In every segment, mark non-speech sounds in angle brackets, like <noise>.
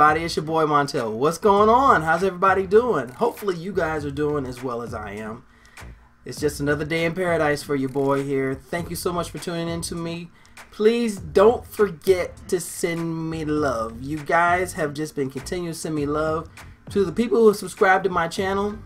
Everybody, it's your boy Montel. What's going on? How's everybody doing? Hopefully you guys are doing as well as I am. It's just another day in paradise for your boy here. Thank you so much for tuning in to me. Please don't forget to send me love. You guys have just been continuing to send me love. To the people who have subscribed to my channel,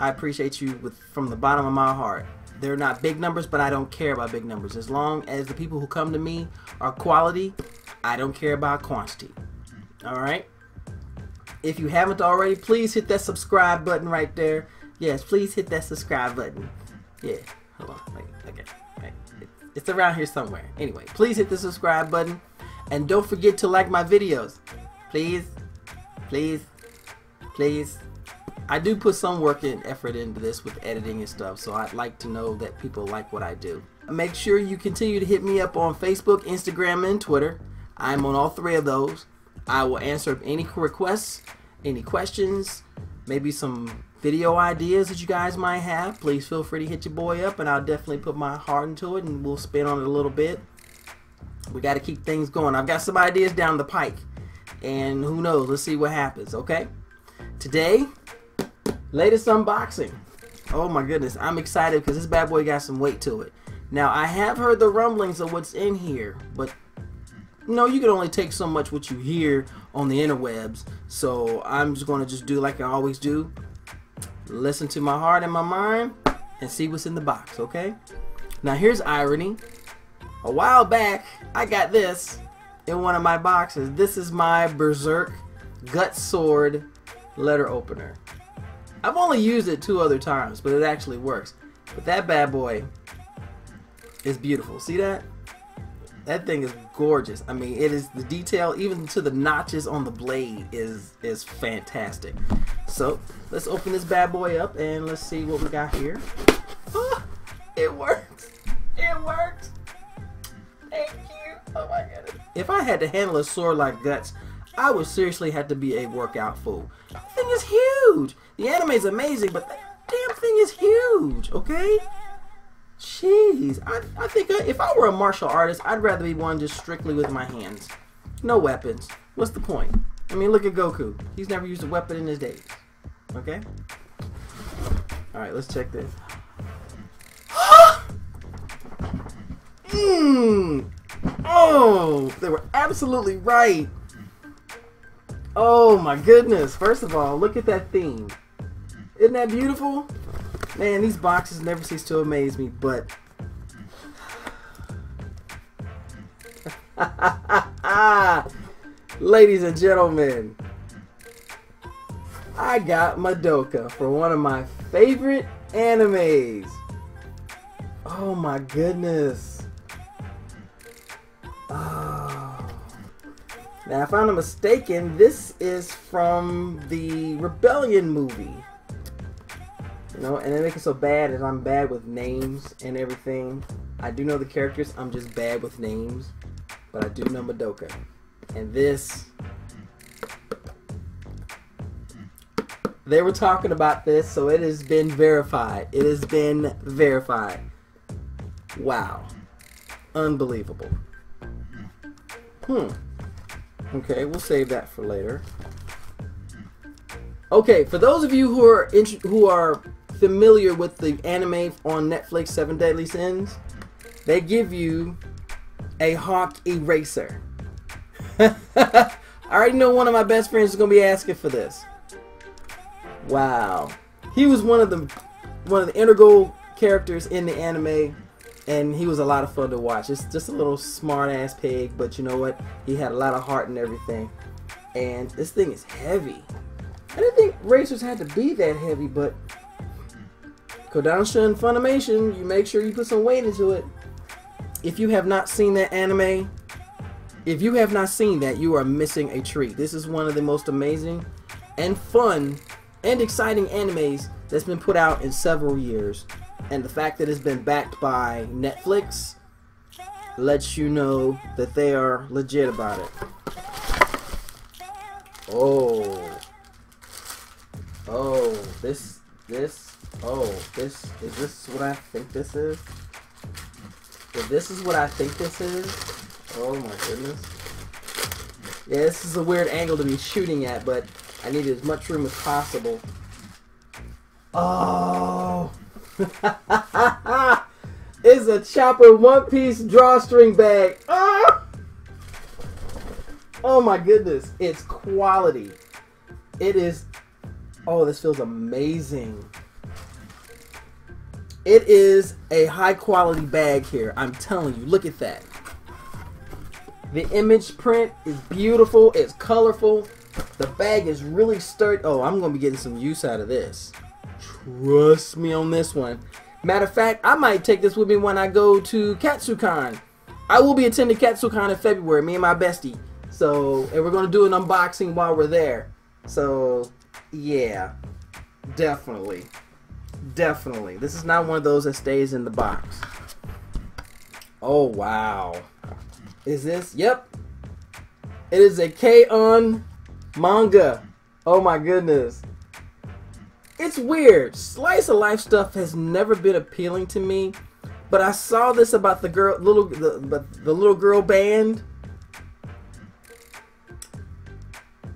I appreciate you with from the bottom of my heart. They're not big numbers, but I don't care about big numbers. As long as the people who come to me are quality, I don't care about quantity. Alright? If you haven't already, please hit that subscribe button right there. Yes, please hit that subscribe button. Yeah, hold on. Wait, okay. Wait. It's around here somewhere. Anyway, please hit the subscribe button. And don't forget to like my videos. Please. Please. Please. I do put some work and effort into this with editing and stuff, so I'd like to know that people like what I do. Make sure you continue to hit me up on Facebook, Instagram, and Twitter. I'm on all three of those. I will answer any requests, any questions, maybe some video ideas that you guys might have. Please feel free to hit your boy up and I'll definitely put my heart into it and we'll spin on it a little bit. We got to keep things going. I've got some ideas down the pike and who knows, let's see what happens, okay? Today, latest unboxing. Oh my goodness, I'm excited because this bad boy got some weight to it. Now, I have heard the rumblings of what's in here, but no, you can only take so much what you hear on the interwebs. So I'm just going to just do like I always do. Listen to my heart and my mind and see what's in the box, okay? Now here's irony. A while back, I got this in one of my boxes. This is my Berserk Guts Sword letter opener. I've only used it two other times, but it actually works. But that bad boy is beautiful. See that? That thing is gorgeous. I mean, it is the detail, even to the notches on the blade, is is fantastic. So let's open this bad boy up and let's see what we got here. Oh, it works. It works. Thank you. Oh my goodness. If I had to handle a sword like guts, I would seriously have to be a workout fool. That thing is huge. The anime is amazing, but that damn thing is huge. Okay. Jeez, I, I think I, if I were a martial artist, I'd rather be one just strictly with my hands. No weapons. What's the point? I mean, look at Goku. He's never used a weapon in his days. Okay? Alright, let's check this. Mmm! <gasps> Oh, they were absolutely right. Oh my goodness. First of all, look at that theme. Isn't that beautiful? Man, these boxes never cease to amaze me, but... <laughs> Ladies and gentlemen, I got Madoka for one of my favorite animes. Oh my goodness. Oh. Now, if I'm not mistaken, this is from the Rebellion movie. You know, and they make it so bad that I'm bad with names and everything. I do know the characters, I'm just bad with names. But I do know Madoka. And this... They were talking about this, so it has been verified. It has been verified. Wow. Unbelievable. Hmm. Okay, we'll save that for later. Okay, for those of you who are who are familiar with the anime on Netflix, Seven Deadly Sins, they give you a Hawk eraser. <laughs> I already know one of my best friends is gonna be asking for this. Wow, he was one of the one of the integral characters in the anime, and he was a lot of fun to watch. It's just a little smart ass pig, but you know what? He had a lot of heart and everything. And this thing is heavy. I didn't think racers had to be that heavy, but Kodansha and Funimation, you make sure you put some weight into it. If you have not seen that anime, if you have not seen that, you are missing a treat. This is one of the most amazing and fun and exciting animes that's been put out in several years. And the fact that it's been backed by Netflix lets you know that they are legit about it. Oh. Oh, this, this Oh, this is this what I think this is? If this is what I think this is, oh my goodness. Yeah, this is a weird angle to be shooting at, but I need as much room as possible. Oh! <laughs> is a chopper one piece drawstring bag. Ah! Oh my goodness. It's quality. It is. Oh, this feels amazing. It is a high quality bag here. I'm telling you. Look at that. The image print is beautiful. It's colorful. The bag is really sturdy. Oh, I'm going to be getting some use out of this. Trust me on this one. Matter of fact, I might take this with me when I go to KatsuCon. I will be attending KatsuCon in February, me and my bestie. So, and we're going to do an unboxing while we're there. So, yeah. Definitely. Definitely. This is not one of those that stays in the box. Oh, wow. Is this? Yep. It is a K-On manga. Oh my goodness. It's weird. Slice of life stuff has never been appealing to me, but I saw this about the girl, little the, the little girl band.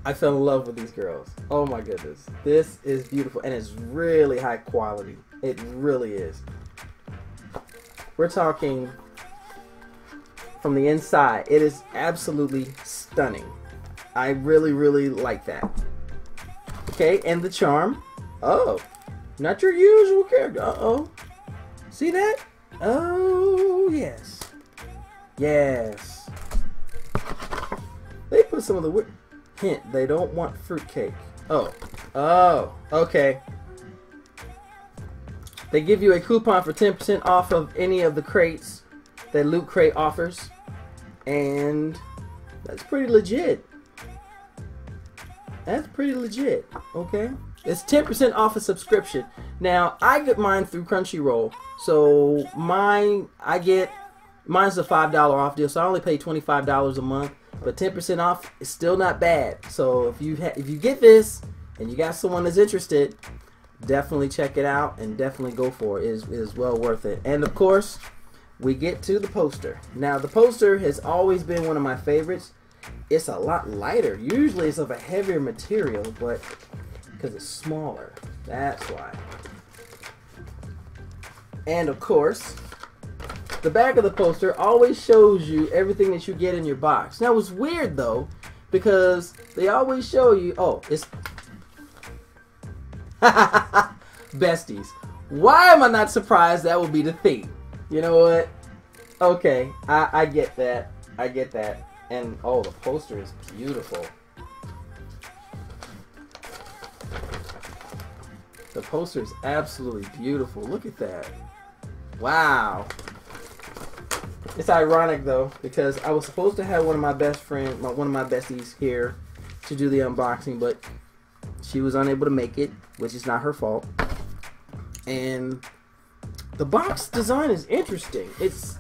I fell in love with these girls. Oh my goodness. This is beautiful and it's really high quality. It really is. We're talking from the inside. It is absolutely stunning. I really, really like that. Okay, and the charm. Oh, not your usual character. Uh-oh. See that? Oh, yes. Yes. They put some of the... Hint, they don't want fruitcake. Oh. Oh, okay. They give you a coupon for 10% off of any of the crates that Loot Crate offers and that's pretty legit. That's pretty legit, okay? It's 10% off a subscription. Now, I get mine through Crunchyroll. So, mine, I get, mine's a $5 off deal. So, I only pay $25 a month. But 10% off is still not bad. So, if you, if you get this and you got someone that's interested, definitely check it out and definitely go for it. It is, it is well worth it. And, of course, we get to the poster. Now, the poster has always been one of my favorites. It's a lot lighter. Usually it's of a heavier material, but because it's smaller. That's why. And of course, the back of the poster always shows you everything that you get in your box. Now, it's weird though, because they always show you, oh, it's <laughs> besties. Why am I not surprised that will be the theme? You know what? Okay, I, I get that. I get that. And oh, the poster is beautiful. The poster is absolutely beautiful. Look at that. Wow. It's ironic though because I was supposed to have one of my best friends, one of my besties here to do the unboxing, but she was unable to make it, which is not her fault. And the box design is interesting. It's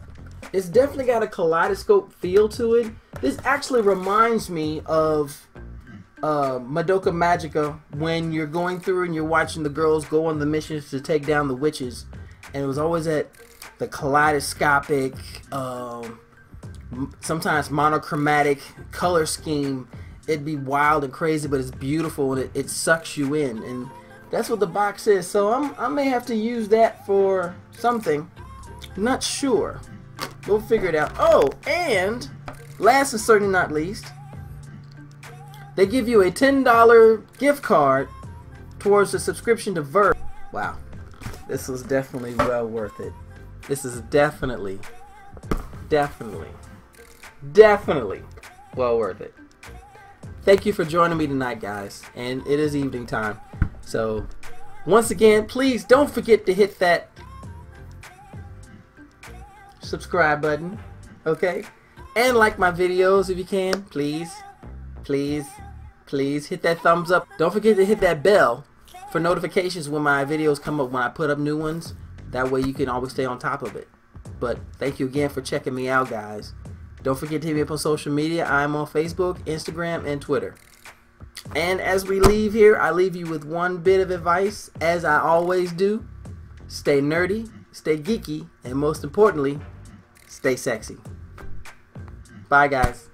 it's definitely got a kaleidoscope feel to it. This actually reminds me of uh, Madoka Magica when you're going through and you're watching the girls go on the missions to take down the witches, and it was always at the kaleidoscopic, um, sometimes monochromatic color scheme. It'd be wild and crazy, but it's beautiful and it, it sucks you in and that's what the box is. So I'm, I may have to use that for something. Not sure. We'll figure it out. Oh, and last and certainly not least, they give you a $10 gift card towards the subscription to VRV. Wow. This was definitely well worth it. This is definitely, definitely, definitely well worth it. Thank you for joining me tonight, guys. And it is evening time. So, once again, please don't forget to hit that subscribe button, okay? And like my videos if you can, please, please, please hit that thumbs up. Don't forget to hit that bell for notifications when my videos come up, when I put up new ones. That way you can always stay on top of it. But thank you again for checking me out, guys. Don't forget to hit me up on social media. I'm on Facebook, Instagram, and Twitter. And as we leave here, I leave you with one bit of advice, as I always do. Stay nerdy, stay geeky, and most importantly, stay sexy. Bye, guys.